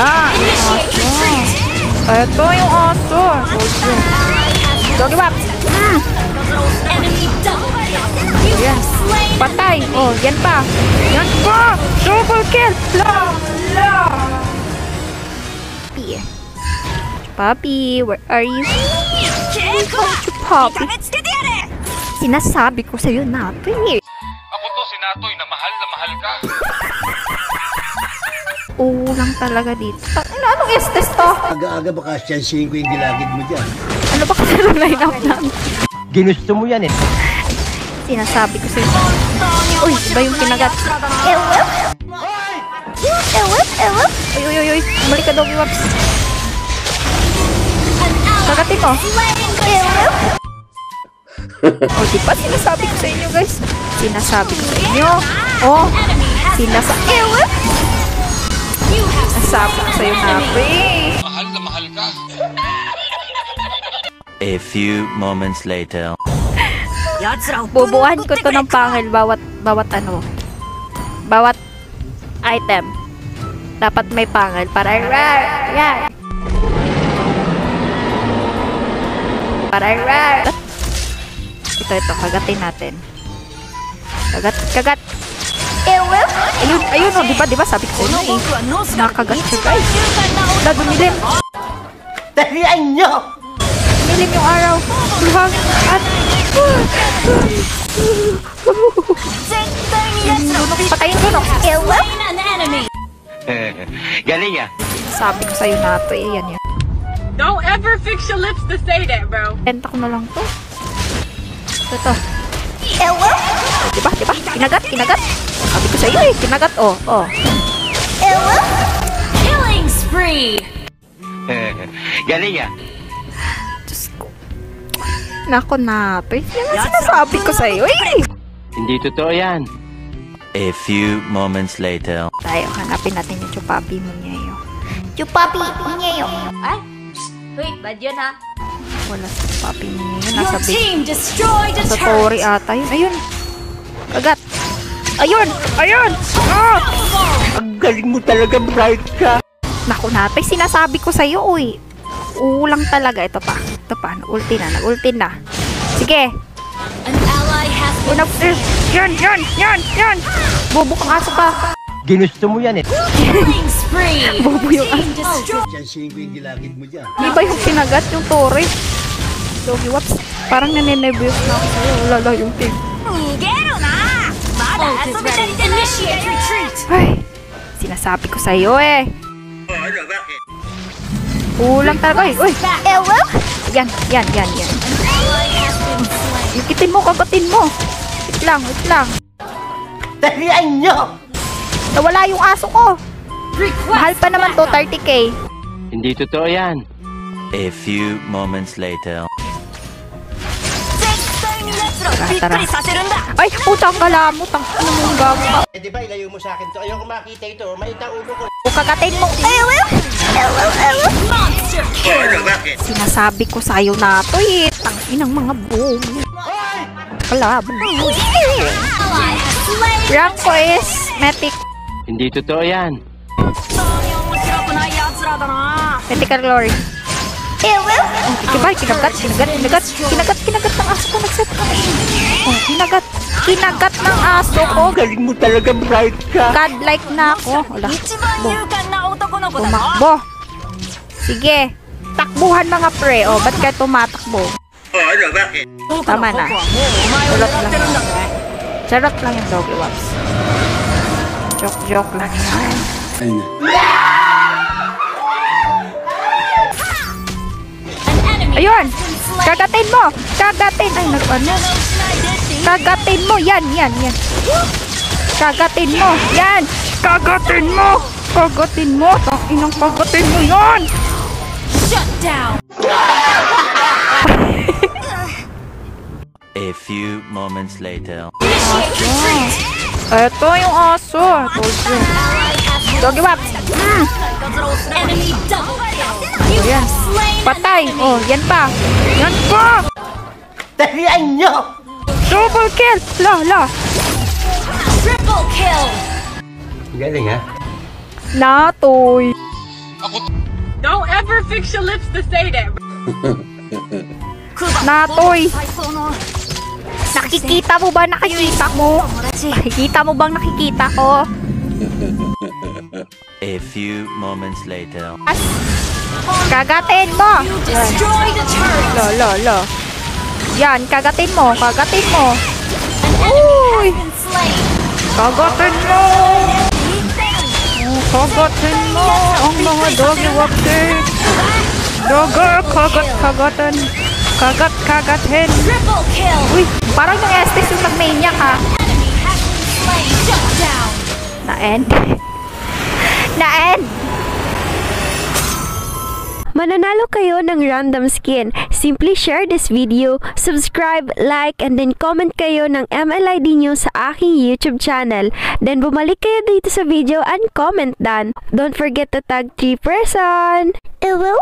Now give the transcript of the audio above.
Initiate retreat. Ito yung aso. Doggy Wap. Mm. Yan. Patay. Oh, yan pa. Yan pa. Double kill. La, la. Papi. Papi, where are you? Papi. Sinasabi ko sa'yo na ito eh. Ako to si Natoy na mahal na mahal ka. Oo lang talaga dito. Ano, anong estes to? Aga-aga baka siyansihin ko yung gilagid mo dyan. Ano ba kasi yung line up namin? Ginusto mo yan eh. Sinasabi ko sa'yo. Uy, iba yung kinagat. Ewep! Ewep! Ewep! Uy, uy, uy, uy. Balik ka, Doggy Waps. Kagatin mo. Ewep! o, di ba sinasabi ko sa inyo, guys? Sinasabi ko sa inyo. Oh, sinasabi. Ko sa'yo na, pre. Mahal na mahal ka. A few moments later. Bubuuhan ko to ng pangil bawat, bawat ano. Bawat item. Dapat may pangil para rar. Yan. Para rar. Ito, ito. Kagatin natin. Kagat, kagat. Ayun, ayun o. Diba, diba? Sabi ko sa'yo eh. Nakagat siya, guys. Wala, dumilim. Talian nyo! Dumilim yung araw. Luhang. At... Patayin ko, no? Enemy. Galing ah. Sabi ko sa'yo na ito. Eh, yan yun. Don't ever fix your lips to say that, bro. Benta ko na lang to. Ito, ito. Ewa? Diba, diba? Kinagat, kinagat. Sabi ko sa'yo eh, kinagat, oh, oh. Killing spree. Galing ah. Diyos ko. Nako na, ito. Yan ang sinasabi ko sa'yo eh. Hindi totoo yan. A few moments later. Tayo, hanapin natin yung chupapi mo niya yun. Chupapi niya yun. Ay, wait, bad yun ha. Wala sa chupapi mo niya yun. Your Nasa base. team destroyed a Sa turret. Tori ata yun. Ayun. Kagat. Ayun! Ayun! Ah! Ang galing mo talaga, bright ka. Naku natay, sinasabi ko sa'yo, uy. Ulang talaga. Ito pa. Ito pa. Nag-ulti na. Nag-ulti na. Sige. An ally has been Una, eh, yan, yan, yan, yan. Bobo kang aso pa. Ginusto mo yan eh. Bobo yung Team destroyed. Siyansihin ko yung gilagid mo dyan. Di ba yung kinagat yung tore? Doggy Waps. Parang naninervyos na ako sa'yo. Wala lang yung team. Ult is ready. Initiate retreat. Ay, sinasabi ko sa'yo eh. Ulang talaga eh. Uy, ewa. Yan, yan, yan, yan. Yukitin mo, kagatin mo. Wait lang, wait lang. Talian nyo! Nawala yung aso ko. Request Mahal pa naman to, 30k. Hindi totoo yan. A few moments later. Tara, tara. Ay, putang kalamot. Ang ano mong gago ka. Eh di ba ilayo mo sa akin to? Ayoko makita ito. May ulo ko. O kagatin mo. Monster kill. Sinasabi ko sa'yo na to eh. Tangin ng mga boom. Kalaban. Rank ko is Metic. Hindi totoo yan. Mythical Glory. Oh, diba? Kinagat, kinagat, kinagat. Kinagat, kinagat ng aso ko. Nagset ka. Oh, kinagat. Kinagat ng aso ko. Galing mo talaga, bright ka. Godlike na ako. Wala. Tumakbo. Sige. Takbuhan mga pre. O, ba't ka tumatakbo? Tama na. Charot lang. Charot lang yung doggy waps. Joke-joke lang yan. An enemy Ayun! Kagatin mo! Kagatin! Ay, nag-ano? Kagatin mo! Yan, yan, yan. Kagatin mo! Yan! Kagatin mo! Kagatin mo! Tanginang kagatin mo yan! Shut down. A few moments later. Retreat. Eto yung aso. Told you. Doggy waps! Mm. enemy double Patay! Oh, yan pa! Yan pa! Talian nyo! Double kill! La, la! Triple kill. Galing ha? Natoy! Don't ever fix your lips to say that. Natoy! Nakikita mo ba? Nakikita mo? Nakikita mo bang nakikita ko? A few moments later. Kagatin mo! Lo, lo, lo. Yan, kagatin mo, kagatin mo. Uy! Kagatin mo! Kagatin mo ang mga doggy wakti. Dogger, kagat, kagatan. Kagat, kagatin. Uy, parang yung Estes yung nag-maniac ha. Enemy Na-end. Na-end! Mananalo kayo ng random skin. Simply share this video, subscribe, like, and then comment kayo ng MLID nyo sa aking YouTube channel. Then bumalik kayo dito sa video and comment dan. Don't forget to tag 3 person. It will?